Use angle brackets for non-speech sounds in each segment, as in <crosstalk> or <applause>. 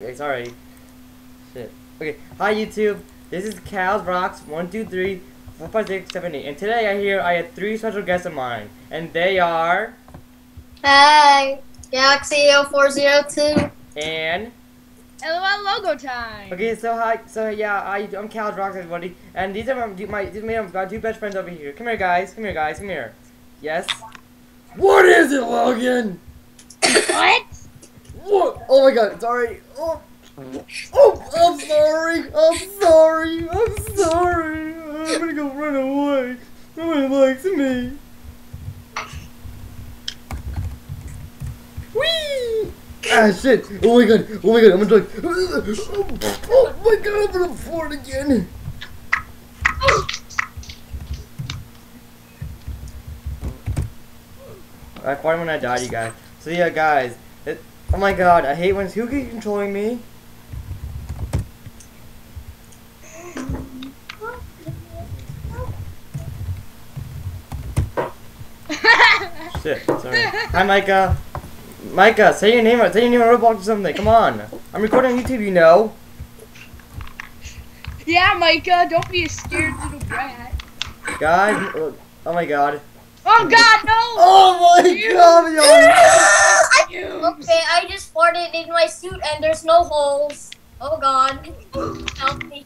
Okay, sorry. Shit. Okay, hi YouTube. This is Cows Rocks one two three four five six seven eight, and today I hear I had three special guests of mine, and they are Hi, Galaxy 0402. and LOL logo time. okay. So hi. So yeah, I I'm Cows Rocks everybody, and these are my my these are my, my two best friends over here. Come here, guys. Come here, guys. Come here. Yes. What is it, Logan? What? What? Oh my God! Sorry. Oh. Oh, I'm sorry. I'm sorry. I'm sorry. I'm gonna go run away. Nobody likes me. Whee! Ah shit! Oh my god! Oh my god! I'm gonna die. Oh my god! I'm gonna fall again. I farted when I died, you guys. So yeah, guys. It, oh my god! I hate when who keeps controlling me. <laughs> Shit, sorry. Hi, Micah. Micah, say your name. Say your name on Roblox or something. Come on. I'm recording on YouTube, you know. yeah, Micah, don't be a scared little brat. Guys, oh my god. Oh God, no! Oh my You- god, y'all. You- Okay, I just farted in my suit and there's no holes. Oh god. Help me.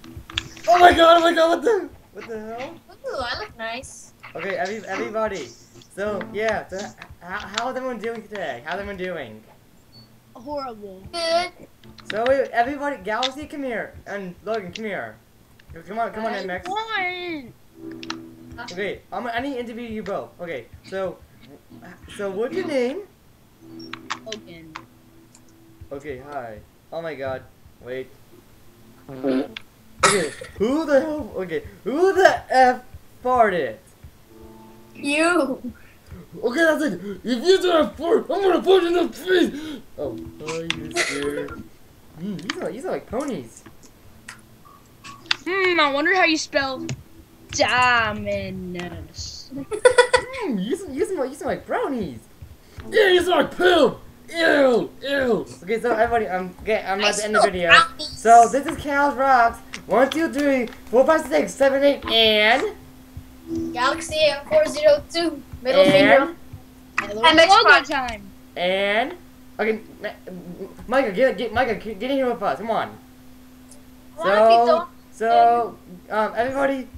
Oh my god, oh my god, what the? What the hell? Ooh, I look nice. Okay, every, everybody. So, yeah, so, how, how is everyone doing today? How's everyone doing? Horrible. Good. So, wait, everybody, Galaxy, come here. And Logan, come here. Come on, come on, MX. One. Okay, I'm, I need to interview you both. Okay, so, so what's your name? Logan. Okay, hi. Oh my god. Wait. Okay, who the hell? Okay, who the f farted? You. Okay, that's it. If you do a fart, I'm gonna put you in the face. Oh, are you scared? Mm, you sound like, you sound like ponies. Hmm, I wonder how you spell Dominus. <laughs> Mm, you, sound, you, sound like, you sound like brownies. Yeah, you sound like poop. Ew, ew. Okay, so everybody, I'm get, I'm I at the end of the video. brownies. So this is Cows Rocks. One, two, three, four, five, six, seven, eight, and Galaxy M402. Middle finger. and LOL MX logo time. and okay, Ma- Micah, get get Micah, get get in here with us. Come on. What if you So so um everybody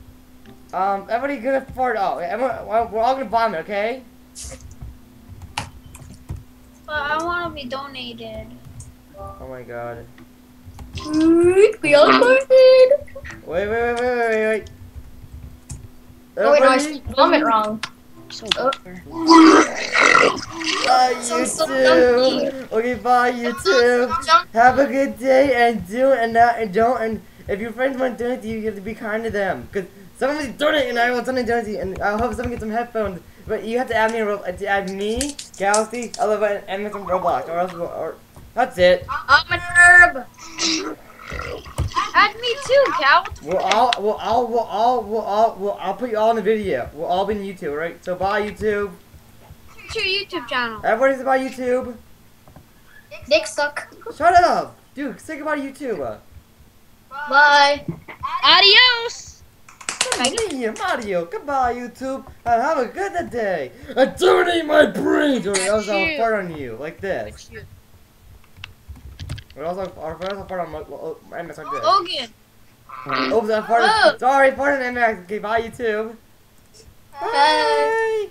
um everybody gonna fart out. Everyone, we're all gonna vomit, okay? But I want to be donated. Oh my god. Mm-hmm. We all farted. Wait, wait, wait, wait, wait, wait. Oh wait, no, I Everybody- spelled vomit wrong. <laughs> So Oh. Bye, So- so Okay, bye, YouTube. Have a good day and do and not and don't and if your friends want to donate to you, you have to be kind to them. Cause someone's donating and I want someone to donate to you and I hope someone gets some headphones. But you have to add me, to add me, Galaxy, Eleva, and and some Roblox, or else, we'll- or that's it. I'm a herb. Add me too, Cal. We'll all, we'll all, we'll all, we'll all, we'll, I'll put you all in the video. We'll all be in YouTube, right? So bye, YouTube. What's your YouTube channel? Everybody's say bye, YouTube. Dick suck. Shut up, dude. Say goodbye to YouTube. Bye. Adios. New Mario! Goodbye, YouTube! And have a good day! I don't need my brain. Or else I'll fart on you, like this. Or else I'll, or fart on my, MS like this. Logan! Oops, I farted. Oh. Sorry, farted MX. Okay, bye, YouTube. Bye! bye.